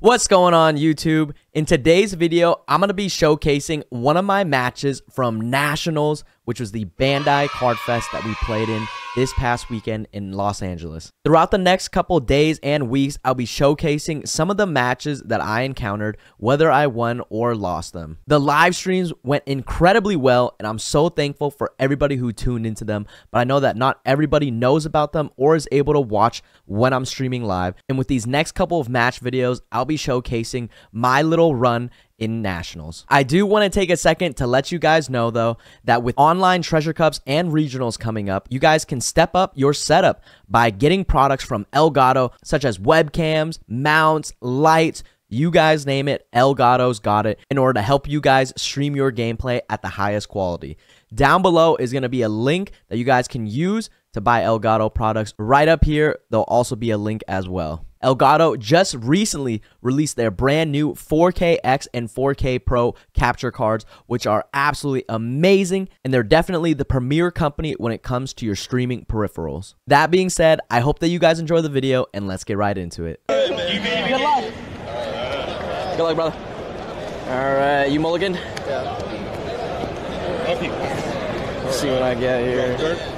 What's going on YouTube? In today's video, I'm going to be showcasing one of my matches from Nationals, which was the Bandai Card Fest that we played in this past weekend in Los Angeles. Throughout the next couple days and weeks, I'll be showcasing some of the matches that I encountered, whether I won or lost them. The live streams went incredibly well, and I'm so thankful for everybody who tuned into them, but I know that not everybody knows about them or is able to watch when I'm streaming live. And with these next couple of match videos, I'll be showcasing my little run in nationals. I do want to take a second to let you guys know though that with online treasure cups and regionals coming up, you guys can step up your setup by getting products from Elgato such as webcams, mounts, lights, you guys name it, Elgato's got it in order to help you guys stream your gameplay at the highest quality. Down below is going to be a link that you guys can use to buy Elgato products. Right up here, there'll also be a link as well. Elgato just recently released their brand new 4K-X and 4K Pro capture cards, which are absolutely amazing, and they're definitely the premier company when it comes to your streaming peripherals. That being said, I hope that you guys enjoy the video, and let's get right into it. Good luck. Good luck, brother. All right, you mulligan? Yeah. Let's see what I get here.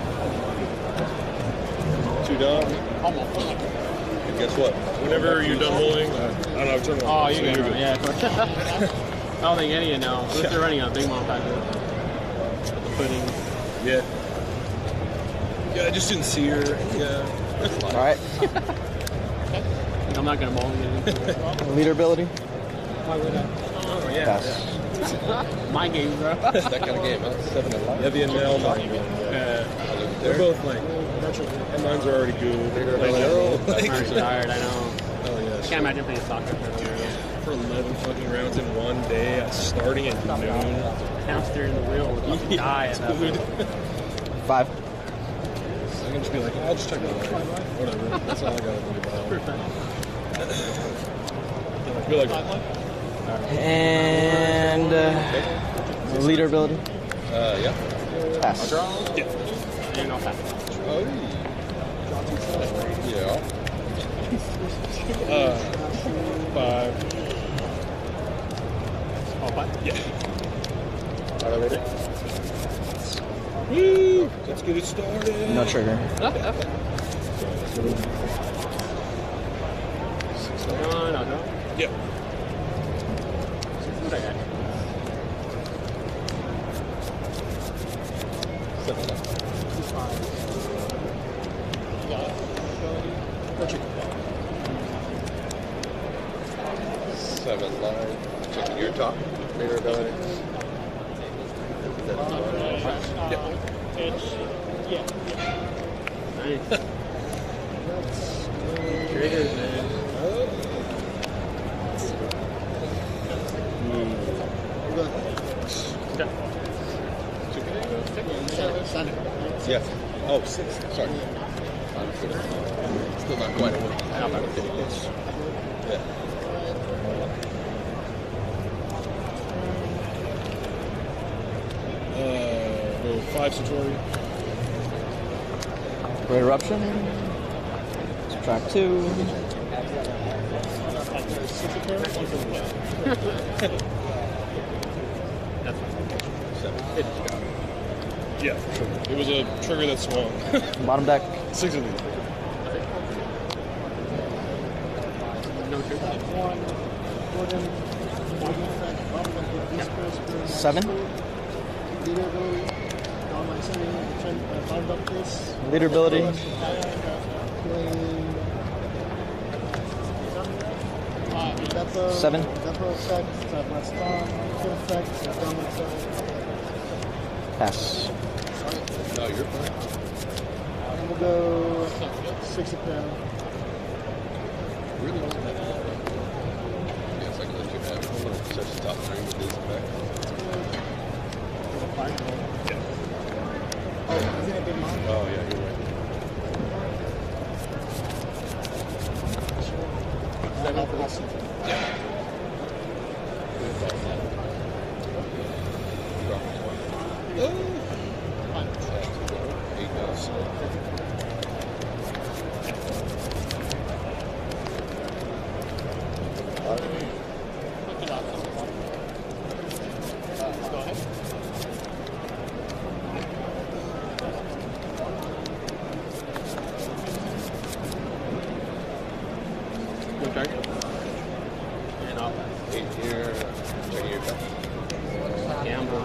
Two down. And guess what? Whenever you're done holding, uh, I don't know, turn Oh, on. you So can you're good. yeah. I don't think any of you know. Unless you're running a big mom pack with the pudding. Yeah. Yeah, I just didn't see her. Yeah. All right, I'm not gonna bowl again. leader ability. Why would I? Oh, yeah. Pass. My game, bro. that kind of game, huh? Seven and five. Heavy and Mel, not even. Uh, They're both like, and mine's are already good. Bigger Like, than they're all I'm like, already tired, I know. oh yeah. Can't imagine playing soccer for a For 11 fucking rounds in one day, starting at noon. Hamster in the wheel would just die at that Dude. point. Five. I can just be like, I'll just check it out. Whatever. That's all I gotta think about. I feel like, And uh, leader ability. Uh, yeah. Pass. yeah. You know, fast. Oh, yeah. Uh, five. Oh, what? Yeah. Ready? Woo! Let's get it started. No trigger. No, no, no. Yeah. What I got? Seven left. Seven live. Checking your top. Bigger ability. Nice. Triggers, man. Okay. Yes. Oh, six. Sorry. Still not quite a win. Not bad. Okay, close. Yeah. Five Satori. Great eruption. Subtract two. Yeah, for sure. It was a trigger that swung. Bottom deck. Six of these. Seven. Leader ability. Seven. Pass. No, you're fine. We'll go six of pen. Really wasn't that the top three with this effect. Oh, isn't it big mom? Oh, yeah, you're right. Seven plus. Yeah. Drop it twice. Eight does. Good target. And off. Eight here. Check your back. Gamble.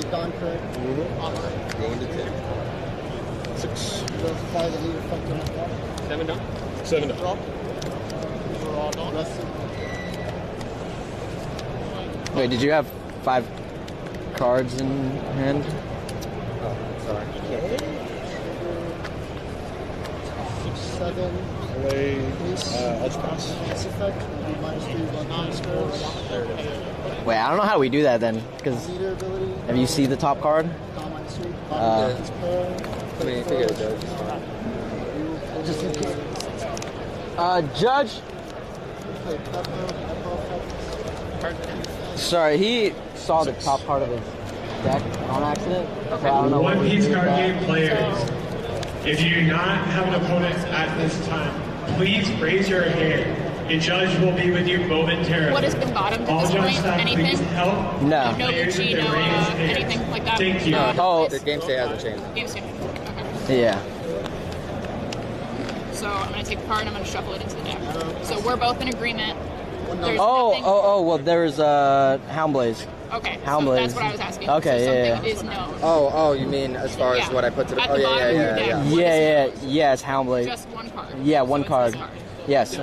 Yeah, deep down current. Going to ten. Six. Five that leader fucked. Seven down. Seven down. Rest it. Wait, did you have five cards in hand? Sorry. Seven. Play uh, Ultra Pass. Mass effect. Will be minus three, one minus scores. Wait, I don't know how we do that then, because have you seen the top card? Con minus three. Uh, Uh. I mean, figure it out. Just in case. Uh, Judge. Play Pepper. Pepper Sorry, he saw the top part of his deck on accident. So I don't know what One piece card game players. If you do not have an opponent at this time, please raise your hand. A judge will be with you momentarily. What has been bottomed at this point? Anything? help. No. No players with Gucci, no uh, anything like that. Thank you. Uh, Oh, The game state hasn't changed. Game state. Okay. Yeah. So I'm gonna take a card and I'm gonna shuffle it into the deck. So we're both in agreement. There's Oh, nothing. oh, oh. Well, there's uh, Houndblaze. Okay. So Houndblaze. that's what I was asking. Okay, so yeah, yeah. is known. Oh, oh, you mean as far as what I put to the? At Oh, the yeah, bottom yeah, yeah, yeah. Yeah, yeah, yeah. It's Houndblaze. Just one card. Yeah, one it's card. this card. Yes. So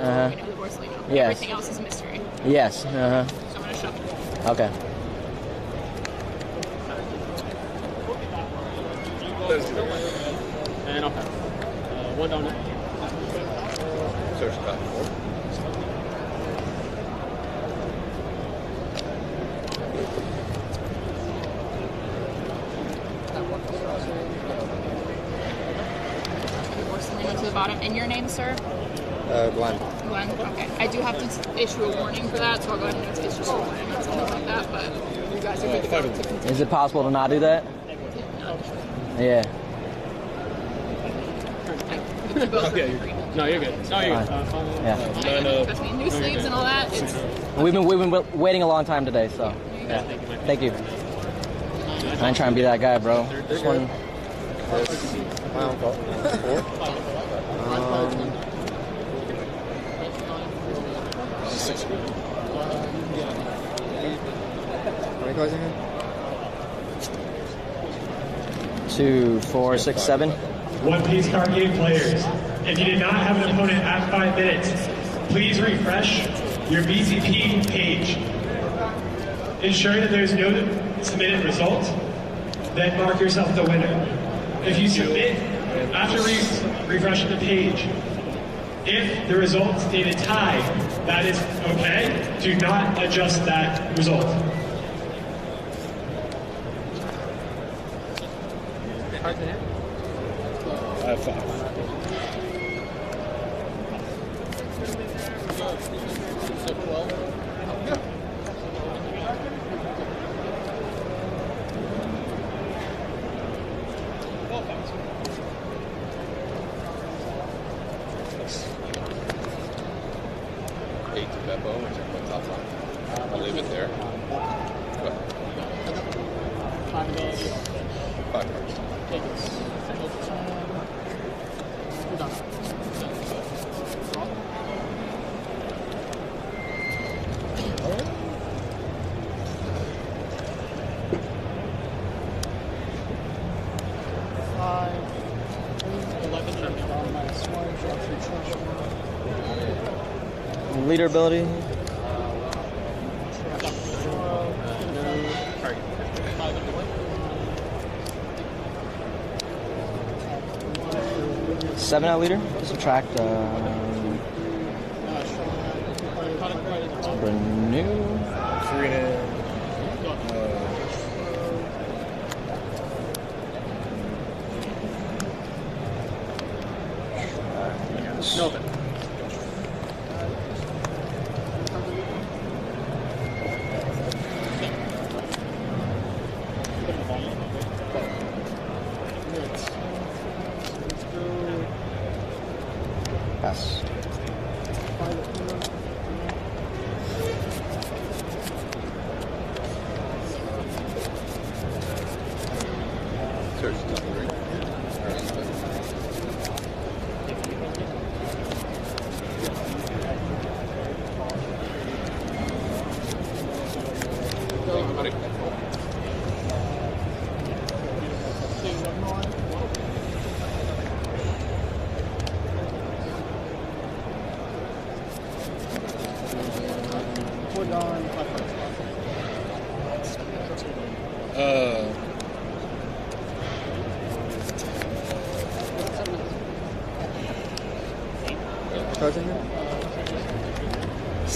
Yes. Everything else is a mystery. Yes. Uh huh. So I'm gonna shuffle. huh. Okay. And off. Uh, one down. Search top four. Borsley know to the bottom. And your name, sir? Uh, Glenn. Glenn. Okay. I do have to issue a warning for that, so I'll go ahead and issue a warning or something like that. But you guys are good to go. to continue. Is it possible to not do that? Yeah. you're Okay. No, you're good. No, you're good. Fine. Uh, Yeah. I Nine, know, uh, trust me, new sleeves and all that. It's, We've been we've been waiting a long time today, so yeah. Thank you. I ain't trying to be that guy, bro. This one. It's my own fault. Four. Um, six. How many cards in here? Two, four, six, seven. One piece card game players. If you did not have an opponent at five minutes, please refresh your BCP page. Ensure that there's no submitted result, then mark yourself the winner. If you submit after re- refreshing the page, if the result stated tie, that is okay. Do not adjust that result. Eight to Beppo, which I put top line. I'll leave it there. Five. Five. Take it. We're done. Five. Eleven. Down minus one. Drop your trash one. Leader ability. Seven out leader. Subtract. Uh,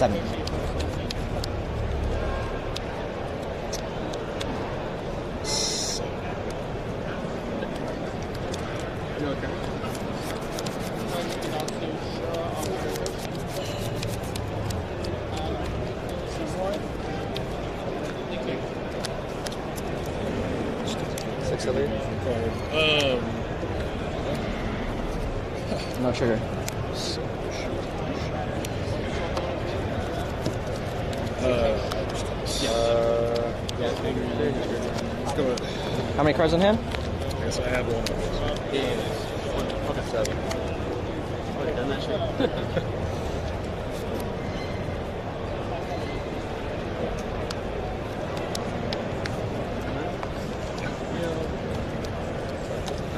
Seven. No okay. Six of it. um No trigger. let's go with How many in hand? I guess I have one of those. Yeah. Okay. Seven. Already done that shit.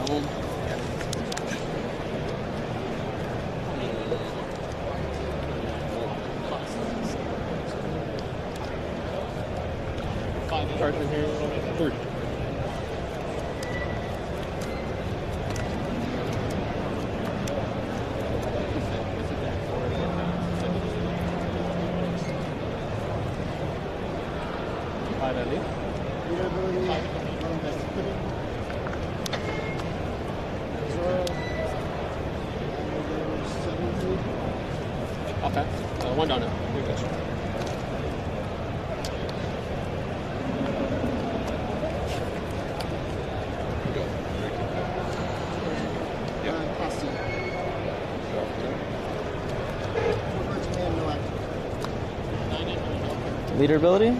Home. Five cards in here. Three. Leader ability?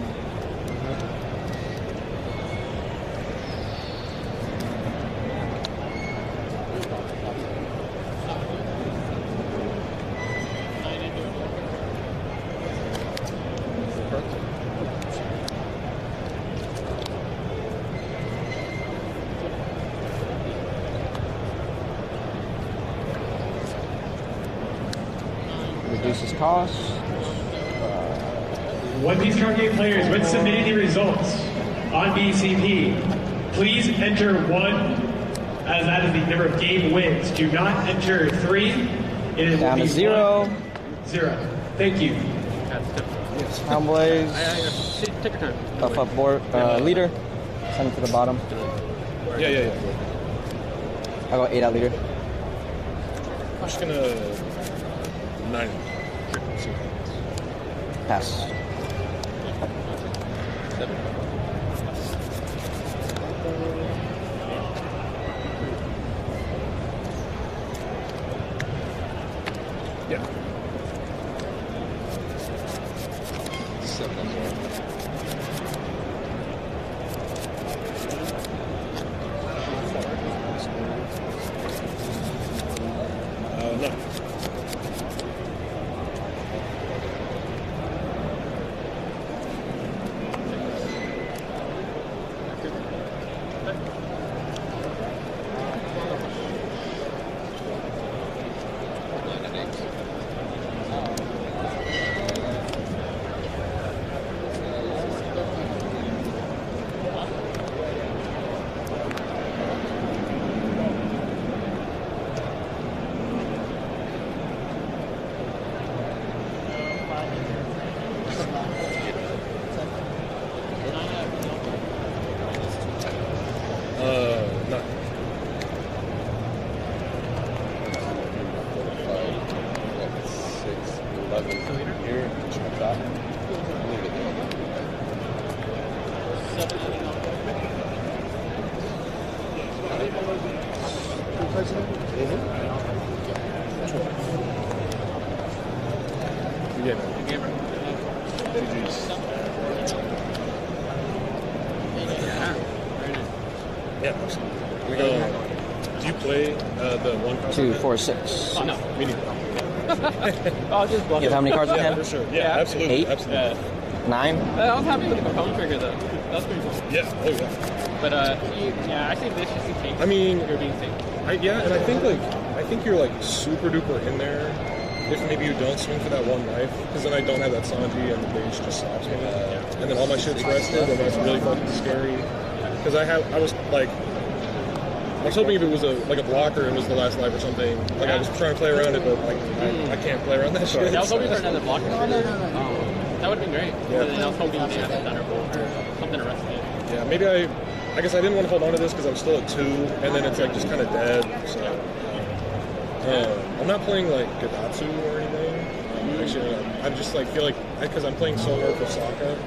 Reduces cost. One Piece card game players, when submitting the results on BCP, please enter one, as that is the number of game wins. Do not enter three. It will Down to be zero. one, zero. Thank you. That's different. Blaze. I, I, I, take your time. Buff up board. Uh, leader. Send him to the bottom. Yeah, yeah, yeah. I'll go eight out leader. I'm just gonna nine. Pass. Yeah. Seven as well. Uh, nine. Nine and eight. Uh, nine. Five, six, eleven. Here, check that. Leave it there. Yeah. GG's. Yeah, absolutely. We go. Do you play uh, the one card? Two, four, six. Oh, no. Me neither. Oh, just You have how many cards in Yeah, hand? for sure. Yeah, Yeah. absolutely. Eight? Absolutely. Yeah. Nine? Uh, I was happy with the phone trigger though. That was pretty cool. Yeah. Oh yeah. But uh, yeah, I think this just in case. I mean, you're being safe. I, yeah, and I think like I think you're like super duper in there. If maybe you don't swing for that one life, because then I don't have that Sanji and the base just stops me, and then all my shit's rested, and that's really fucking scary. Because I have, I was like, I was hoping if it was a like a blocker, it was the last life or something. Like I was trying to play around it, but like I, I can't play around that shit. I was hoping for another block. No, no, no, no. that would have been great. Yeah. And I was hoping they a thunderbolt or something to rest it. Yeah, maybe I. I guess I didn't want to hold on to this because I'm still at two, and then it's like just kind of dead. So uh, I'm not playing like Gedatsu or anything. Um, actually, uh, I just like feel like because I'm playing so hard for Sokka,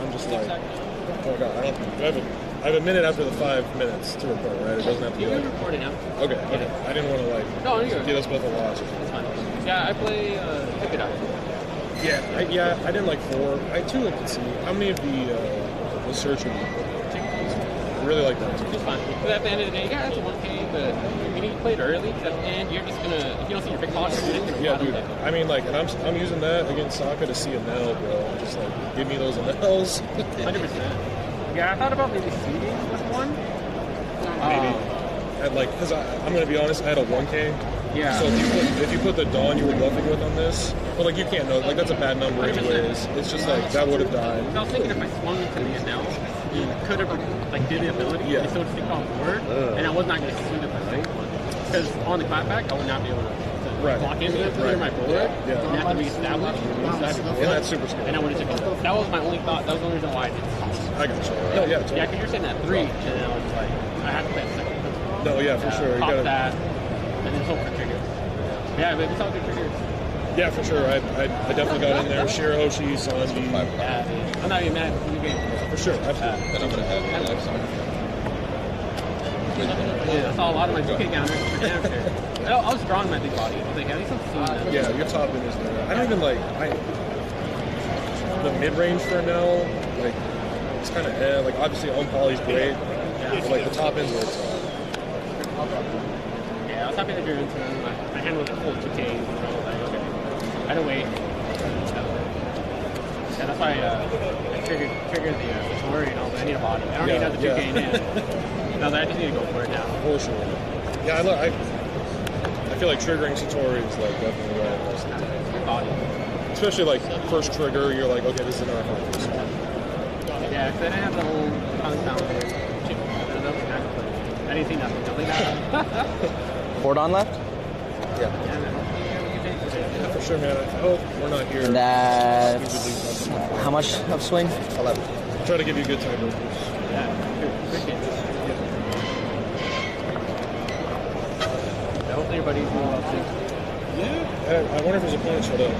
I'm just like, oh god, I don't. I have, a, I have a minute after the five minutes to report, right? It doesn't have to be You like. were recording now. Okay, okay. I didn't want to like No, you're give us both a loss. It's fine. Yeah, I play uh, Pick Yeah, I, yeah. I didn't like four. I two I could see. How many of the uh, the search would you really like that. It's fine. But at the end of the day, yeah, it's a 1K, but you need to play it early. 'cause At the end, you're just gonna, if you don't see your pickpocket, you're just gonna Yeah, dude. deck. I mean, like, and I'm, I'm using that against Sokka to see a nail, bro. Just like, give me those nails. 100%. Yeah, I thought about maybe seeding with one. Maybe. At like, cause I, I'm gonna be honest, I had a 1K. Yeah. So if you put if you put the Don you were bluffing with on this, but like you can't know, like that's a bad number anyways. It's just like that would have died. I was thinking if I swung into the Adele, you could have like did the ability, Yeah. and so to stick on board, and I was not going to swing the right one because on the clapback I would not be able to, to Right. lock into it, Right. clear my board, Yeah. and have to reestablish. And that's super scary. And I would have taken that. That was my only thought. That was the only reason why I did. I got you. No, yeah, totally. Yeah, because you're saying that three, and then I was like, I had to play a second. No, yeah, for sure. You Pop gotta, that, and then hope for trigger. Yeah, but it's all good triggers. yeah, for sure. I, I, I definitely got in there. Shirahoshi, Sanji, Yeah, I'm not even mad. You get for sure. Absolutely. Then I'm gonna have my life. Yeah, I saw a lot of my 2K counters for damn sure. I, I was drawing my big body. I was like, at least I'm seeing that. Yeah, your top end is there. I don't even like I the mid range for now. Like it's kind of eh. Like obviously on poly's great, but like the top end's where it's. Yeah, I was happy that you're into them. My, my hand was at full 2K. So I was like, okay. I had to wait. Yeah, that's why uh, I triggered, triggered the uh, story and all that. I need a body. I don't Yeah, need another 2K yeah. in hand. No, I just need to go for it now. For sure. Yeah, I, lo- I I feel like triggering Satori is like definitely right most of the time. Your body. Especially like first trigger, you're like, okay, this is an R5. Yeah, because I didn't have the whole compound chip. I didn't see nothing. Nothing. Four Don left? Yeah. yeah, for sure, man. I hope we're not here. And that's how much of swing? Eleven. Try to give you a good time. Yeah, appreciate it. Yeah, everybody's doing well too. Yeah. I, I wonder if his opponent showed up.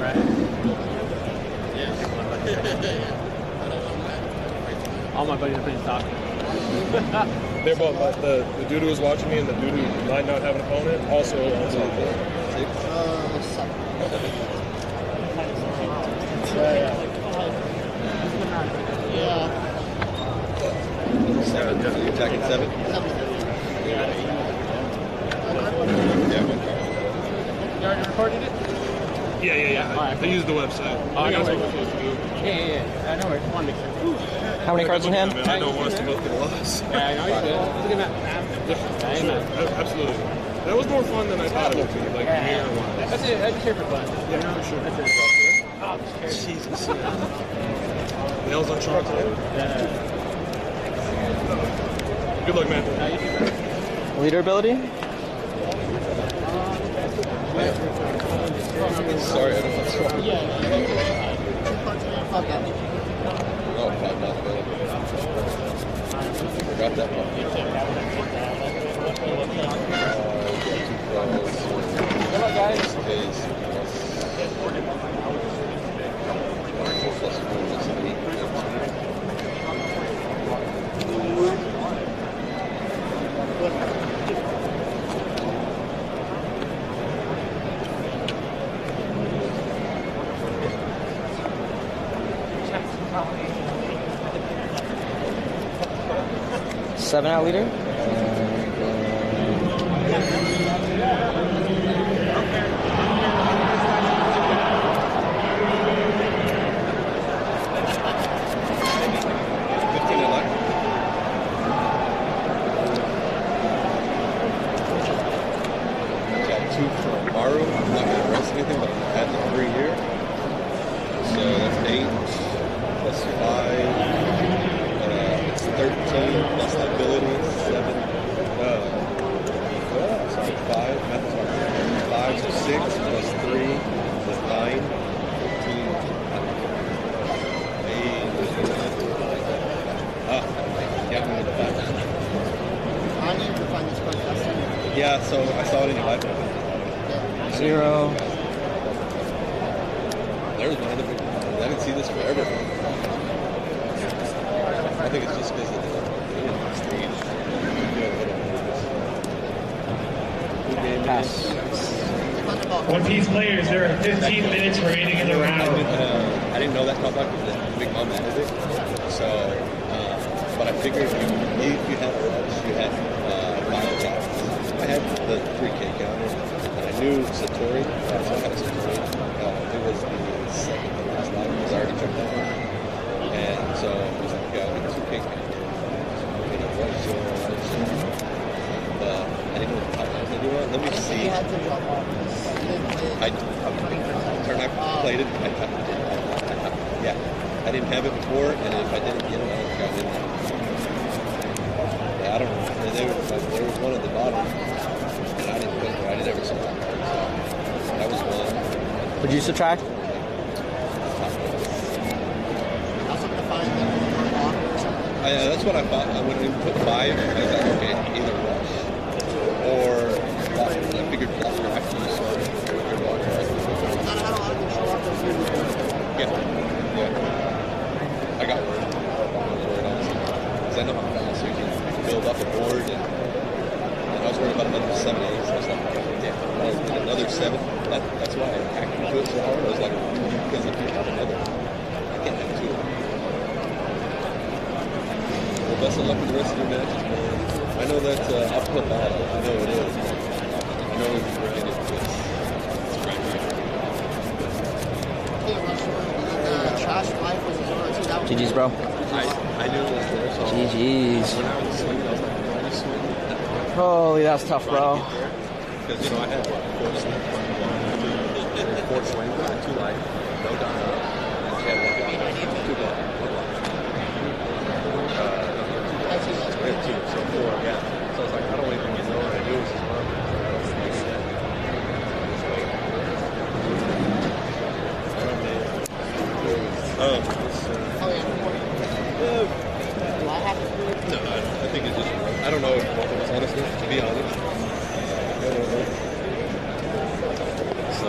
Right. All my buddies are playing soccer. They're both like, the the dude who was watching me and the dude who might not have an opponent also on soccer. Uh, seven. Yeah. Seven. Are you attacking seven? Yeah. You already recorded it? Yeah, yeah, yeah. Alright. I use the website. Oh, I know where Yeah, yeah, yeah. I know where. Just want to make sure. How many cards in hand? I don't want us to both get lost. Yeah, I know you're good. Look at that. Yeah, amen. Absolutely. That was more fun than I thought it would be. Like Yeah. mirror wise. That's it. I just here for fun. Yeah, for sure. That's it. Oh. Jesus. Nails on chocolate. Yeah. Good luck, man. Now you can- Leader ability? Sorry, I don't know what's wrong. Yeah. Two punches Okay. Oh, five not available. Forgot that part. Uh, two guys. Space plus, plus four is eight. Seven out leader. Fifteen and left. Got two from Maru. I'm not gonna rest anything, but I'm adding the three here. So that's eight plus five. Uh, it's thirteen plus liability. Seven. Uh, sorry, five. Math's hard. Five so six plus three is nine. Fifteen. Eight. Ah, yeah, I'm gonna five. I need to find this podcast. Yeah, so I saw it in your live. Zero. There's one of the big I didn't see this forever. I think it's just because of the stage. Pass. One Piece players, there are 15 minutes remaining in the I round. didn't, uh, I didn't know that comeback was a Big Mom added it. So, uh, but I figured if you, if you had rush, you had uh, Mile Jobs. I had the 3K counter, and I knew Satori, so I had a Satori. Uh, it was the second to last line, it was already checked out. And so I was like, yeah, the 2K counter. And it was, uh, uh, I didn't know what the pipeline was. You know what? Let me see. You had to drop off. Didn't it. I, I turn I played it. I, I, I, yeah, I didn't have it before, and if I didn't get it, I it. Yeah, I don't know. There was, like, there was one at the bottom, I didn't put it. I didn't ever see that card. So that was one. Would you subtract? I was looking to find the lock or something. I, uh, that's what I thought. I would put five. I was like, okay, either rush or block. I figured blocker after you started. Blocker after you started. I had a lot of control after three Yeah, yeah. I got worried. I was worried honestly. Because I know how fast you can build up a board and, and I was worried about another seven A's. I was like, damn, I was doing another seven. That, that's why I packed into it so hard. I was like, because if you have another, I can't have two. Well, best of luck with the rest of your matches, man. I know that uh, I'll put that. I know it is. I know it's this. It's right here. Hey, Rush, the trash life was a zero two. That was GG's, bro. I, I knew it was there, so GG's. when I was swinging, I was like, why are you swinging? Holy, that was tough, bro. Because, you know, I had what, no had one two one. Uh, we two, so four, yeah. So I like, I don't even know what I do with this. Oh, uh, Oh, yeah. uh, Do I have to do it? no, I, I think it's just, I don't know if both of us, honestly, to be honest. I don't know. So,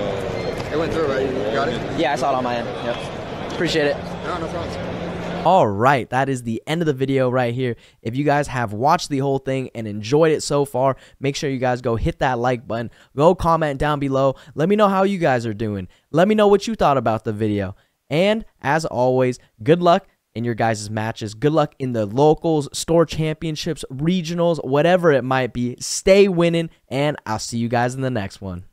It went through, right? You got it? Yeah, I saw it on my end. Yep. Appreciate it. No, no problem. All right, that is the end of the video right here. If you guys have watched the whole thing and enjoyed it so far, make sure you guys go hit that like button. Go comment down below. Let me know how you guys are doing. Let me know what you thought about the video. And as always, good luck in your guys' matches. Good luck in the locals, store championships, regionals, whatever it might be. Stay winning, and I'll see you guys in the next one.